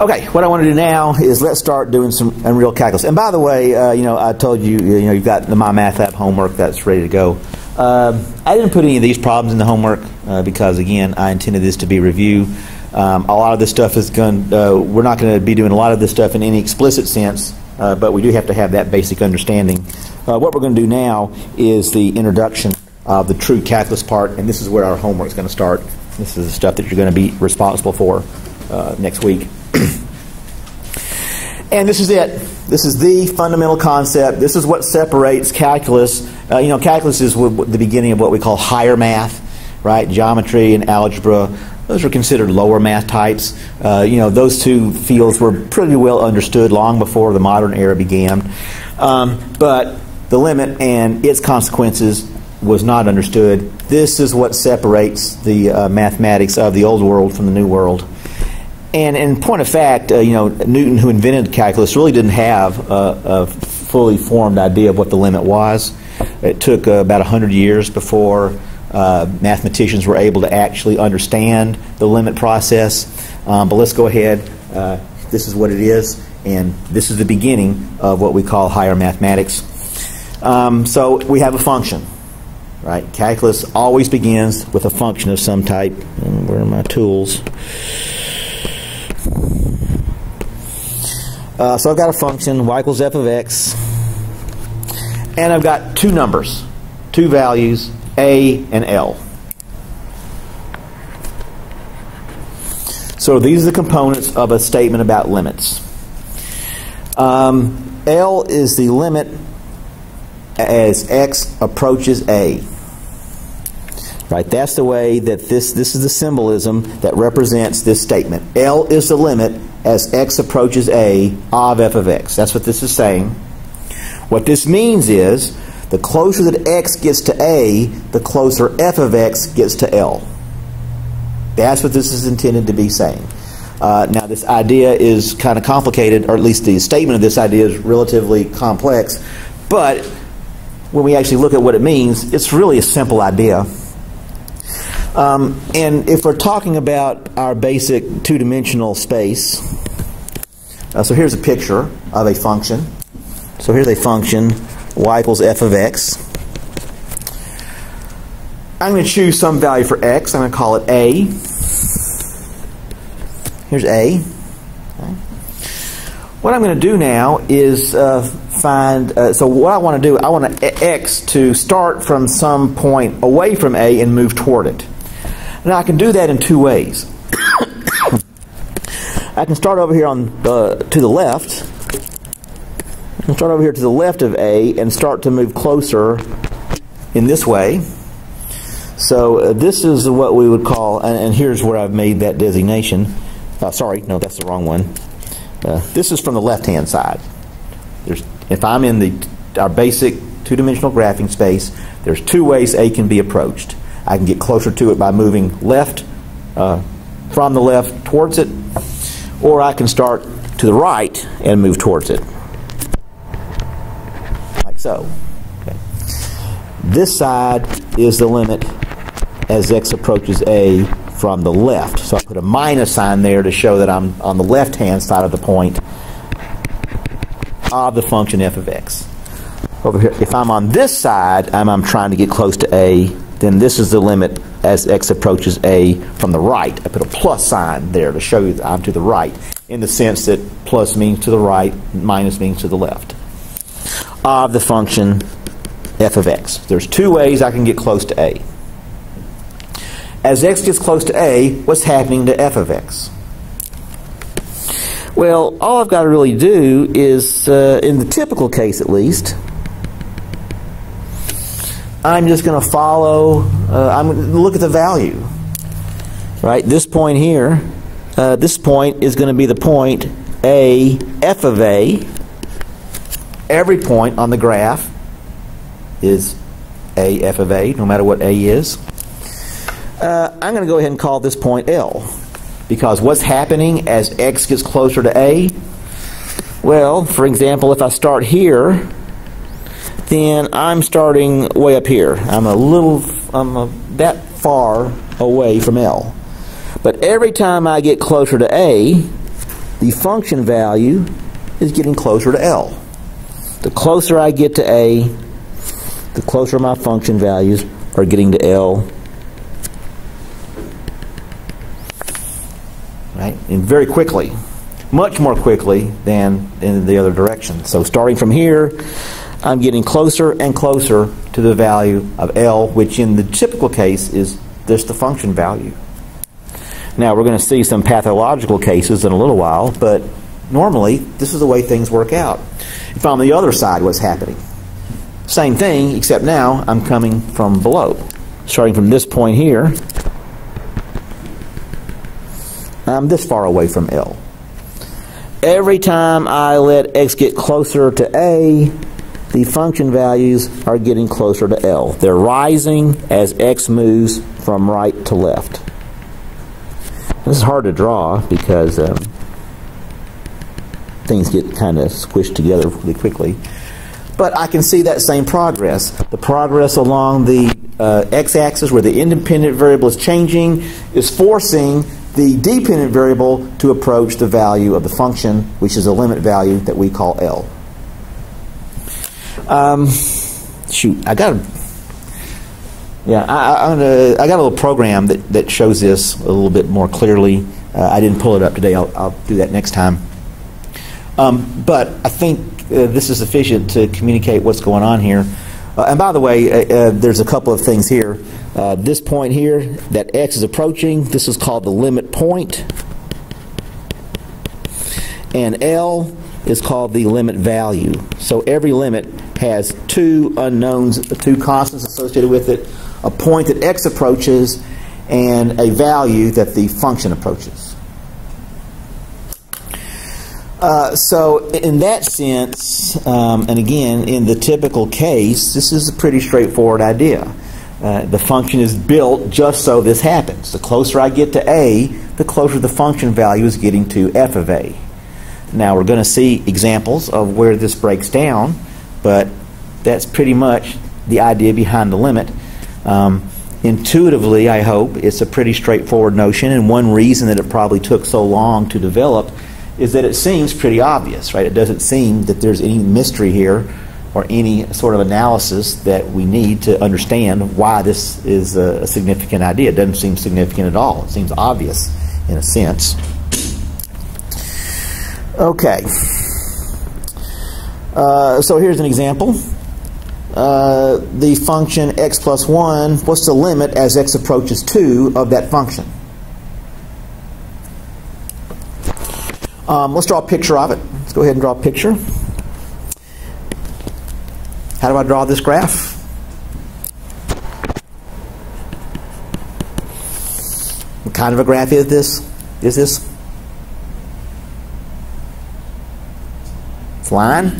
Okay, what I want to do now is let's start doing some Unreal Calculus. And by the way, uh, you know, I told you, you know, you've got the My Math Lab homework that's ready to go. Um, I didn't put any of these problems in the homework uh, because, again, I intended this to be review. Um, a lot of this stuff is going. Uh, we're not going to be doing a lot of this stuff in any explicit sense, uh, but we do have to have that basic understanding. Uh, what we're going to do now is the introduction of the true calculus part, and this is where our homework is going to start. This is the stuff that you're going to be responsible for uh, next week. And this is it. This is the fundamental concept. This is what separates calculus. Uh, you know, calculus is the beginning of what we call higher math, right? Geometry and algebra. Those are considered lower math types. Uh, you know, those two fields were pretty well understood long before the modern era began. Um, but the limit and its consequences was not understood. This is what separates the uh, mathematics of the old world from the new world. And in point of fact, uh, you know, Newton, who invented calculus, really didn't have a, a fully formed idea of what the limit was. It took uh, about 100 years before uh, mathematicians were able to actually understand the limit process. Um, but let's go ahead. Uh, this is what it is, and this is the beginning of what we call higher mathematics. Um, so we have a function, right? Calculus always begins with a function of some type. And where are my tools? Uh, so I've got a function, y equals f of x, and I've got two numbers, two values, a and l. So these are the components of a statement about limits. Um, L is the limit as x approaches a. Right, that's the way that this this is the symbolism that represents this statement. L is the limit as x approaches a of f of x. That's what this is saying. What this means is the closer that x gets to a, the closer f of x gets to L. That's what this is intended to be saying. Uh, now, this idea is kind of complicated, or at least the statement of this idea is relatively complex, but when we actually look at what it means, it's really a simple idea. Um, and if we're talking about our basic two-dimensional space, uh, so here's a picture of a function. So here's a function, y equals f of x. I'm going to choose some value for x. I'm going to call it a. Here's a. What I'm going to do now is uh, find, uh, so what I want to do, I want x to start from some point away from a and move toward it. Now I can do that in two ways. I can start over here on the, to the left. I can start over here to the left of A and start to move closer in this way. So uh, this is what we would call, and, and, here's where I've made that designation. Uh, sorry, no, that's the wrong one. Uh, this is from the left-hand side. There's, if I'm in the our basic two-dimensional graphing space, there's two ways A can be approached. I can get closer to it by moving left, uh, from the left towards it, or I can start to the right and move towards it. Like so. Okay. This side is the limit as x approaches a from the left. So I put a minus sign there to show that I'm on the left hand side of the point of the function f of x. Over here, if I'm on this side, I'm, I'm trying to get close to a then this is the limit as x approaches a from the right. I put a plus sign there to show you that I'm to the right in the sense that plus means to the right, minus means to the left of the function f of x. There's two ways I can get close to a. As x gets close to a, what's happening to f of x? Well, all I've got to really do is, uh, in the typical case at least, I'm just going to follow, uh, I'm going to look at the value. Right? This point here, uh, this point is going to be the point A, f of A. Every point on the graph is A, f of A, no matter what A is. Uh, I'm going to go ahead and call this point L. Because what's happening as x gets closer to A? Well, for example, if I start here, then I'm starting way up here. I'm a little, I'm a, that far away from L. But every time I get closer to A, the function value is getting closer to L. The closer I get to A, the closer my function values are getting to L. Right? And very quickly, much more quickly than in the other direction. So starting from here, I'm getting closer and closer to the value of L, which in the typical case is just the function value. Now, we're going to see some pathological cases in a little while, but normally this is the way things work out. If I'm on the other side, what's happening? Same thing, except now I'm coming from below. Starting from this point here, I'm this far away from L. Every time I let x get closer to a, the function values are getting closer to L. They're rising as x moves from right to left. This is hard to draw because um, things get kind of squished together really quickly. But I can see that same progress. The progress along the uh, x-axis where the independent variable is changing is forcing the dependent variable to approach the value of the function, which is a limit value that we call L. Um, shoot, I got a yeah, I, I'm gonna, I got a little program that, that shows this a little bit more clearly. Uh, I didn't pull it up today. I'll, I'll do that next time. Um, but I think uh, this is sufficient to communicate what's going on here. Uh, and by the way, uh, uh, there's a couple of things here. Uh, this point here that x is approaching, this is called the limit point. And L is called the limit value. So every limit has two unknowns, two constants associated with it a point that x approaches and a value that the function approaches. Uh, so, in that sense, um, and again, in the typical case, this is a pretty straightforward idea. Uh, the function is built just so this happens. The closer I get to a, the closer the function value is getting to f of a. Now, we're going to see examples of where this breaks down, but that's pretty much the idea behind the limit. Um, intuitively, I hope, it's a pretty straightforward notion, and one reason that it probably took so long to develop is that it seems pretty obvious, right? It doesn't seem that there's any mystery here or any sort of analysis that we need to understand why this is a, significant idea. It doesn't seem significant at all. It seems obvious in a sense. Okay. Uh, so here's an example. Uh, the function x plus 1, what's the limit as x approaches 2 of that function? Um, let's draw a picture of it. Let's go ahead and draw a picture. How do I draw this graph? What kind of a graph is this? Is this? It's line.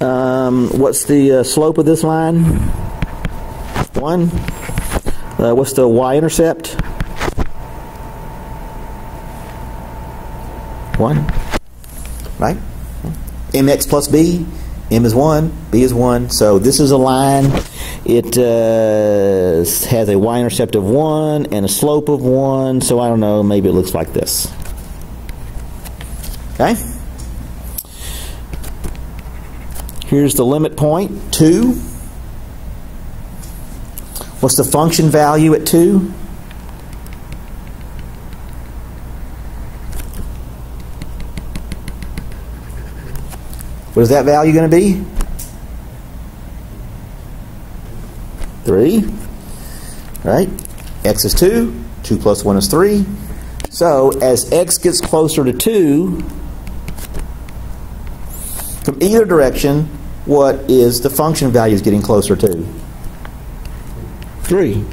Um, what's the uh, slope of this line? One. Uh, what's the y-intercept? One. Right? mx plus b. m is 1, b is 1. So this is a line. It uh, has a y-intercept of 1 and a slope of 1. So I don't know, maybe it looks like this. Okay? Here's the limit point, 2. What's the function value at 2? What is that value going to be? 3. Right? X is 2. 2 plus 1 is 3. So as x gets closer to 2, from either direction, what is the function value is getting closer to? 3.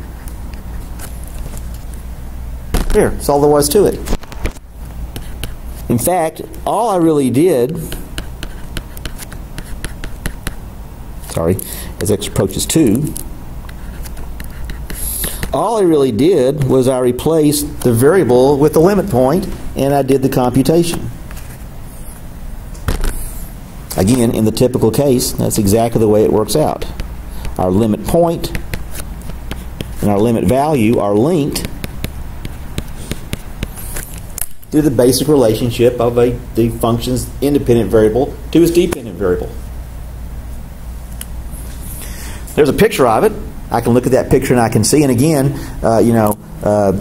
There, that's all there was to it. In fact, all I really did, sorry, as x approaches 2, all I really did was I replaced the variable with the limit point and I did the computation. Again, in the typical case, that's exactly the way it works out. Our limit point and our limit value are linked through the basic relationship of a, the function's independent variable to its dependent variable. There's a picture of it. I can look at that picture and I can see. And again, uh, you know, uh,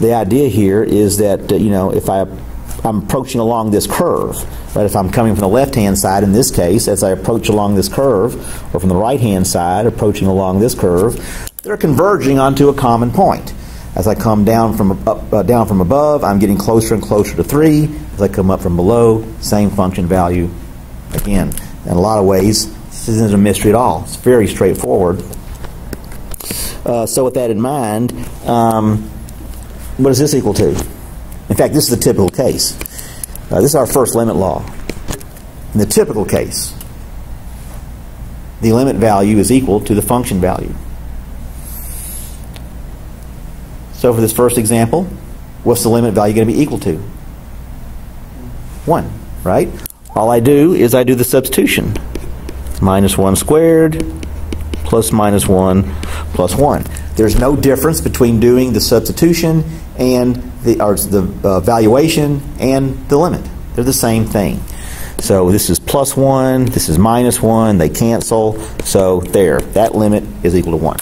the idea here is that uh, you know if I I'm approaching along this curve, right? If I'm coming from the left-hand side, in this case, as I approach along this curve, or from the right-hand side, approaching along this curve, they're converging onto a common point. As I come down from up, uh, down from above, I'm getting closer and closer to three. As I come up from below, same function value. Again, in a lot of ways, this isn't a mystery at all. It's very straightforward. Uh, so, with that in mind, um, what is this equal to? In fact, this is the typical case. Uh, this is our first limit law. In the typical case, the limit value is equal to the function value. So for this first example, what's the limit value going to be equal to? 1, right? All I do is I do the substitution. Minus 1 squared plus minus 1 plus 1. There's no difference between doing the substitution and the, or the uh, valuation and the limit. They're the same thing. So this is plus 1, this is minus 1, they cancel. So there, that limit is equal to 1.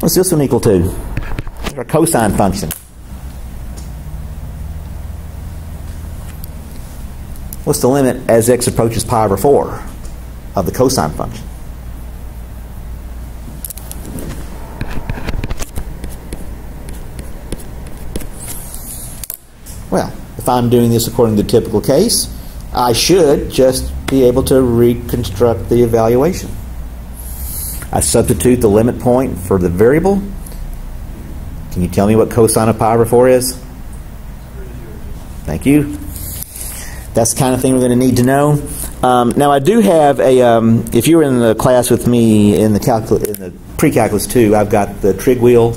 What's this one equal to? Our cosine function. What's the limit as x approaches pi over 4 of the cosine function? Well, if I'm doing this according to the typical case, I should just be able to reconstruct the evaluation. I substitute the limit point for the variable. Can you tell me what cosine of pi over 4 is? Thank you. That's the kind of thing we're going to need to know. Um, now, I do have a, um, if you were in the class with me in the, calcul- in the pre-calculus 2, I've got the trig wheel.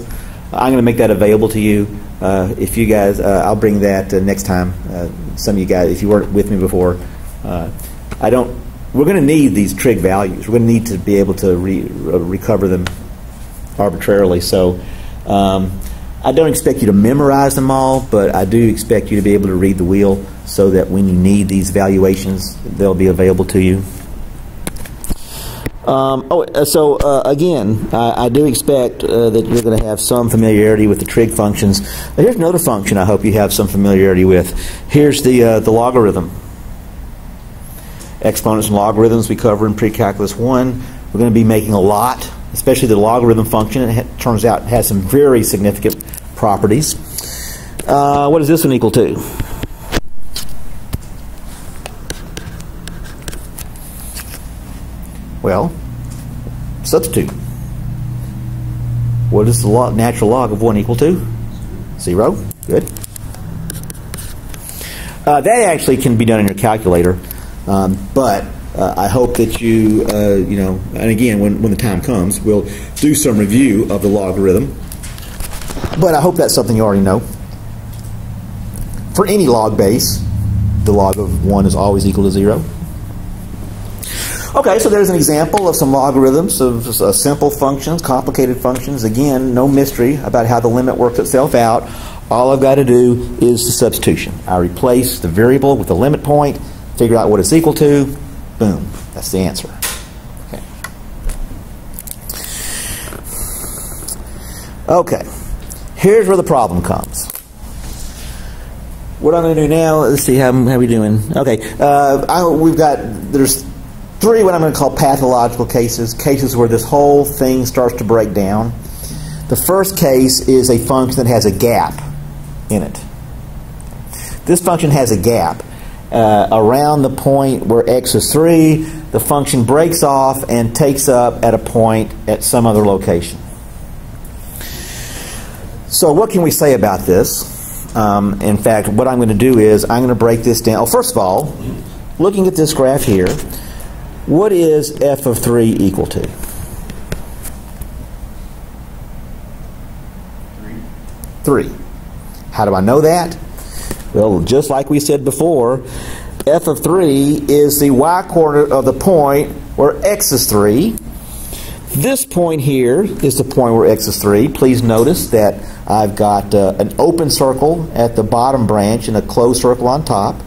I'm going to make that available to you. Uh, if you guys, uh, I'll bring that uh, next time. Uh, some of you guys, if you weren't with me before, uh, I don't. We're going to need these trig values. We're going to need to be able to re- recover them arbitrarily. So. Um, I don't expect you to memorize them all, but I do expect you to be able to read the wheel so that when you need these valuations, they'll be available to you. Um, oh, uh, so uh, again, I, I, do expect uh, that you're going to have some familiarity with the trig functions. here's another function I hope you have some familiarity with. Here's the uh, the logarithm. Exponents and logarithms we cover in pre-calculus 1. We're going to be making a lot, especially the logarithm function. It turns out has some very significant properties. Uh, what is this one equal to? Well, substitute. What is the log, natural log of 1 equal to? Zero. Good. Uh, that actually can be done in your calculator, um, but uh, I hope that you, uh, you know, and again, when, when the time comes, we'll do some review of the logarithm but I hope that's something you already know. For any log base, the log of 1 is always equal to 0. Okay, so there's an example of some logarithms of uh, simple functions, complicated functions. Again, no mystery about how the limit works itself out. All I've got to do is the substitution. I replace the variable with the limit point, figure out what it's equal to, boom, that's the answer. Okay. Okay. Here's where the problem comes. What I'm going to do now, let's see how, how we doing. Okay, uh, I, we've got, there's three what I'm going to call pathological cases, cases where this whole thing starts to break down. The first case is a function that has a gap in it. This function has a gap. Uh, around the point where x is 3, the function breaks off and takes up at a point at some other location. So, what can we say about this? Um, in fact, what I'm going to do is I'm going to break this down. Oh, first of all, looking at this graph here, what is f of 3 equal to? 3. How do I know that? Well, just like we said before, f of 3 is the y coordinate of the point where x is 3. this point here is the point where x is 3. Please notice that I've got uh, an open circle at the bottom branch and a closed circle on top.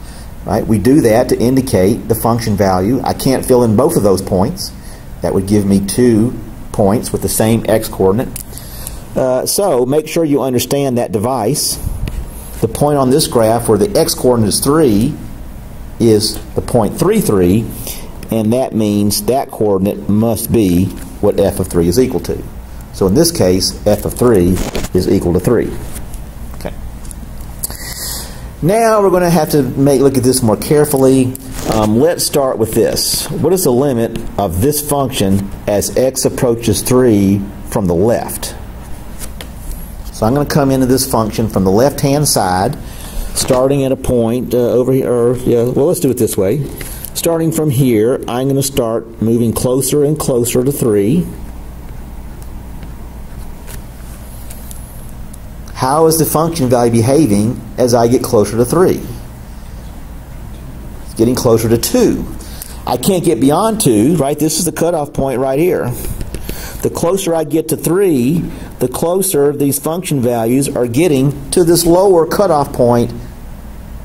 Right? We do that to indicate the function value. I can't fill in both of those points. That would give me two points with the same x coordinate. Uh, so make sure you understand that device. The point on this graph where the x coordinate is 3 is the point 33, and that means that coordinate must be what f of 3 is equal to. So in this case, f of 3 is equal to 3. Okay. Now we're going to have to make look at this more carefully. Um, let's start with this. What is the limit of this function as x approaches 3 from the left? So I'm going to come into this function from the left-hand side, starting at a point uh, over here. Or, yeah, well, let's do it this way. Starting from here, I'm going to start moving closer and closer to 3. How is the function value behaving as I get closer to 3? It's getting closer to 2. I can't get beyond 2, right? This is the cutoff point right here. The closer I get to 3, the closer these function values are getting to this lower cutoff point.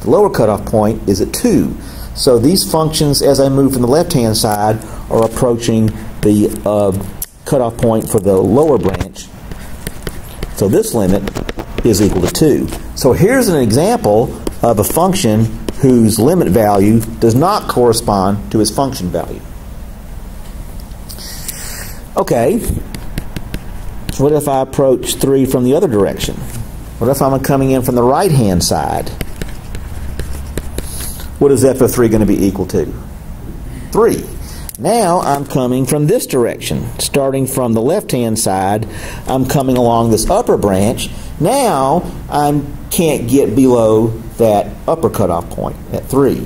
The lower cutoff point is at 2. So these functions, as I move from the left-hand side, are approaching the uh, cutoff point for the lower branch. So this limit is equal to 2. So here's an example of a function whose limit value does not correspond to its function value. Okay, so what if I approach 3 from the other direction? What if I'm coming in from the right-hand side? What is f of 3 going to be equal to? 3. Now I'm coming from this direction. Starting from the left-hand side, I'm coming along this upper branch. Now I can't get below that upper cutoff point at 3.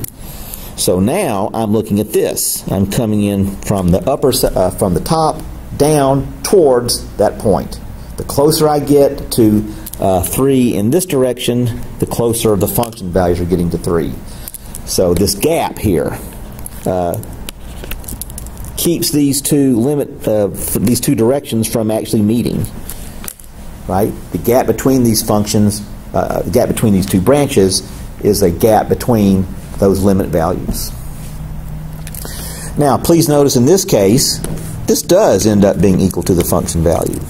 So now I'm looking at this. I'm coming in from the upper uh, from the top down towards that point. The closer I get to uh, 3 in this direction, the closer the function values are getting to 3. So this gap here uh, keeps these two limit uh, these two directions from actually meeting. Right? The gap between these functions, uh, the gap between these two branches, is a gap between those limit values. Now, please notice in this case, this does end up being equal to the function value.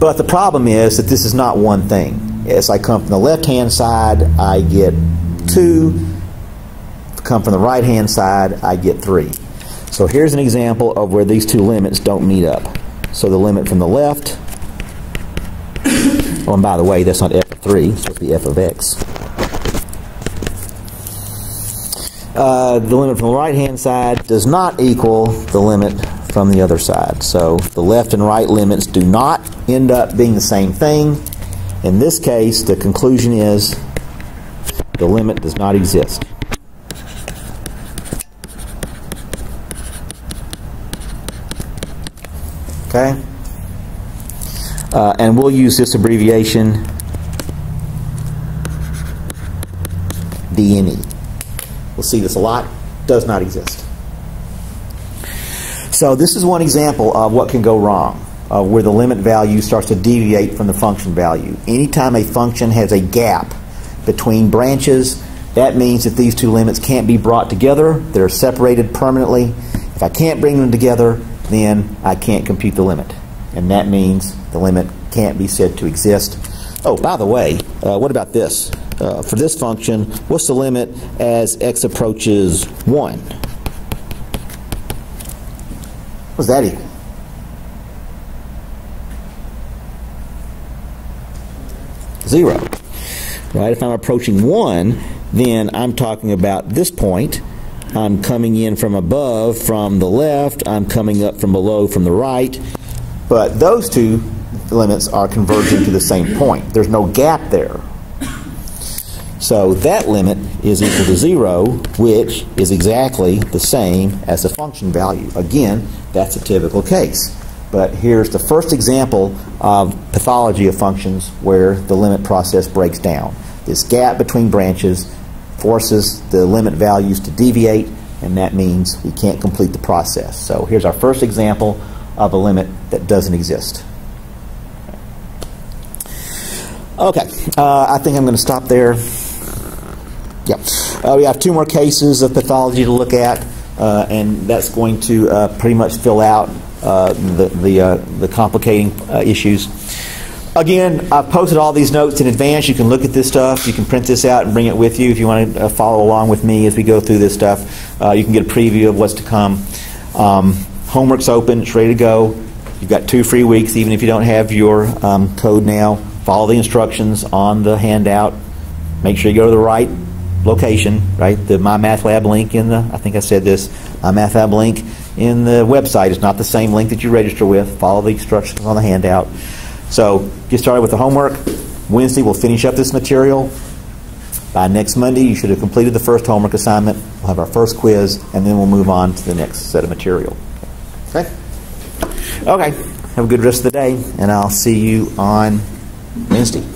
But the problem is that this is not one thing. As I come from the left-hand side, I get 2. Come from the right-hand side, I get 3. So here's an example of where these two limits don't meet up. So the limit from the left, oh, and by the way, that's not f of 3, it's the f of x. Uh, the limit from the right-hand side does not equal the limit from the other side. So the left and right limits do not end up being the same thing. In this case, the conclusion is the limit does not exist. Okay? Uh, and we'll use this abbreviation DNE. See this a lot. Does not exist. So this is one example of what can go wrong uh, where the limit value starts to deviate from the function value. Anytime a function has a gap between branches, that means that these two limits can't be brought together. They're separated permanently. If I can't bring them together, then I can't compute the limit. And that means the limit can't be said to exist. Oh, by the way, uh, what about this? Uh, for this function, what's the limit as x approaches 1? What's that equal? zero. Right? If I'm approaching one, then I'm talking about this point. I'm coming in from above from the left, I'm coming up from below from the right. But those two limits are converging to the same point. There's no gap there. So that limit is equal to zero, which is exactly the same as the function value. Again, that's a typical case. But here's the first example of pathology of functions where the limit process breaks down. This gap between branches forces the limit values to deviate, and that means we can't complete the process. So here's our first example of a limit that doesn't exist. Okay, uh, I think I'm going to stop there. Yep. Uh, we have two more cases of pathology to look at, uh, and that's going to uh, pretty much fill out uh, the the, uh, the complicating issues. Again, I've posted all these notes in advance. You can look at this stuff. You can print this out and bring it with you if you want to follow along with me as we go through this stuff. you can get a preview of what's to come. Um, homework's open. It's ready to go. You've got two free weeks, even if you don't have your um, code now. Follow the instructions on the handout. Make sure you go to the right location, right? The My Math Lab link in the, I think I said this, My Math Lab link in the website is not the same link that you register with. Follow the instructions on the handout. So get started with the homework. Wednesday we'll finish up this material. By next Monday, you should have completed the first homework assignment. We'll have our first quiz, and then we'll move on to the next set of material. Okay? Okay. Have a good rest of the day, and I'll see you on Wednesday.